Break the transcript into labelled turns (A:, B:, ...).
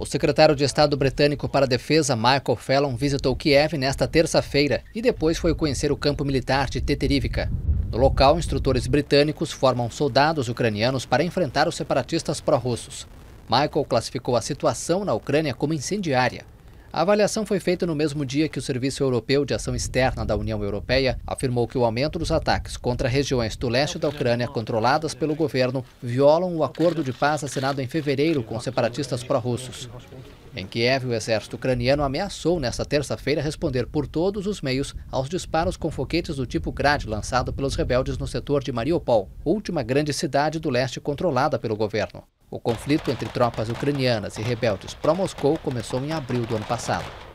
A: O secretário de Estado britânico para a Defesa, Michael Fallon, visitou Kiev nesta terça-feira e depois foi conhecer o campo militar de Teterivka. No local, instrutores britânicos formam soldados ucranianos para enfrentar os separatistas pró-russos. Michael classificou a situação na Ucrânia como incendiária. A avaliação foi feita no mesmo dia que o Serviço Europeu de Ação Externa da União Europeia afirmou que o aumento dos ataques contra regiões do leste da Ucrânia controladas pelo governo violam o acordo de paz assinado em fevereiro com separatistas pró-russos. Em Kiev, o exército ucraniano ameaçou nesta terça-feira responder por todos os meios aos disparos com foguetes do tipo Grad lançado pelos rebeldes no setor de Mariupol, última grande cidade do leste controlada pelo governo. O conflito entre tropas ucranianas e rebeldes pró-Moscou começou em abril do ano passado.